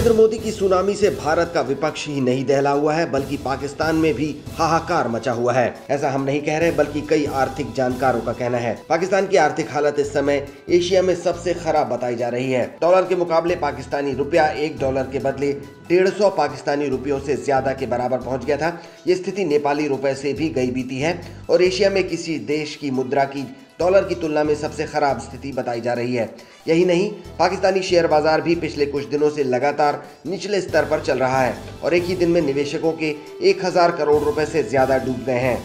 नरेंद्र मोदी की सुनामी से भारत का विपक्ष ही नहीं दहला हुआ है, बल्कि पाकिस्तान में भी हाहाकार मचा हुआ है। ऐसा हम नहीं कह रहे, बल्कि कई आर्थिक जानकारों का कहना है। पाकिस्तान की आर्थिक हालत इस समय एशिया में सबसे खराब बताई जा रही है। डॉलर के मुकाबले पाकिस्तानी रुपया एक डॉलर के बदले डेढ़ सौ पाकिस्तानी रुपयों से ज़्यादा के बराबर पहुँच गया था। ये स्थिति नेपाली रुपए से भी गई बीती है, और एशिया में किसी देश की मुद्रा की डॉलर की तुलना में सबसे खराब स्थिति बताई जा रही है। यही नहीं, पाकिस्तानी शेयर बाज़ार भी पिछले कुछ दिनों से लगातार निचले स्तर पर चल रहा है और एक ही दिन में निवेशकों के 1000 करोड़ रुपए से ज़्यादा डूब गए हैं।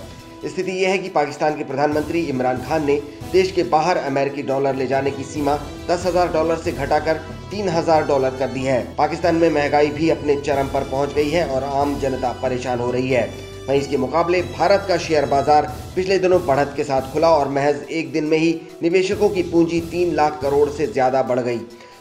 स्थिति यह है कि पाकिस्तान के प्रधानमंत्री इमरान खान ने देश के बाहर अमेरिकी डॉलर ले जाने की सीमा दस हज़ार डॉलर से घटाकर तीन हज़ार डॉलर कर दी है। पाकिस्तान में महँगाई भी अपने चरम पर पहुँच गई है और आम जनता परेशान हो रही है। वहीं इसके मुकाबले भारत का शेयर बाज़ार पिछले दिनों बढ़त के साथ खुला और महज एक दिन में ही निवेशकों की पूंजी तीन लाख करोड़ से ज़्यादा बढ़ गई।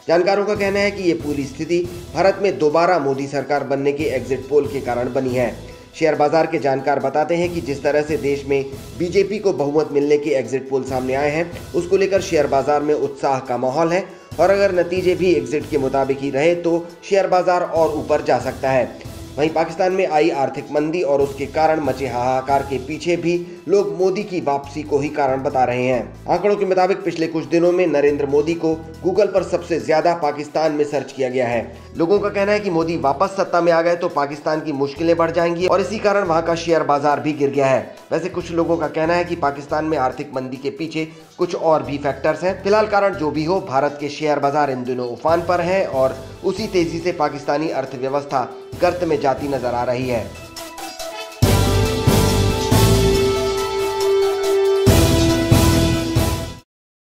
जानकारों का कहना है कि ये पूरी स्थिति भारत में दोबारा मोदी सरकार बनने के एग्जिट पोल के कारण बनी है। शेयर बाज़ार के जानकार बताते हैं कि जिस तरह से देश में बीजेपी को बहुमत मिलने के एग्जिट पोल सामने आए हैं, उसको लेकर शेयर बाज़ार में उत्साह का माहौल है। और अगर नतीजे भी एग्जिट के मुताबिक ही रहे तो शेयर बाज़ार और ऊपर जा सकता है। वहीं पाकिस्तान में आई आर्थिक मंदी और उसके कारण मचे हाहाकार के पीछे भी लोग मोदी की वापसी को ही कारण बता रहे हैं। आंकड़ों के मुताबिक पिछले कुछ दिनों में नरेंद्र मोदी को गूगल पर सबसे ज़्यादा पाकिस्तान में सर्च किया गया है। लोगों का कहना है कि मोदी वापस सत्ता में आ गए तो पाकिस्तान की मुश्किलें बढ़ जाएँगी और इसी कारण वहाँ का शेयर बाज़ार भी गिर गया है। वैसे कुछ लोगों का कहना है कि पाकिस्तान में आर्थिक मंदी के पीछे कुछ और भी फैक्टर्स हैं। फ़िलहाल कारण जो भी हो, भारत के शेयर बाज़ार इन दिनों उफान पर है और उसी तेज़ी से पाकिस्तानी अर्थव्यवस्था गर्त में जाती नज़र आ रही है।